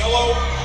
Hello.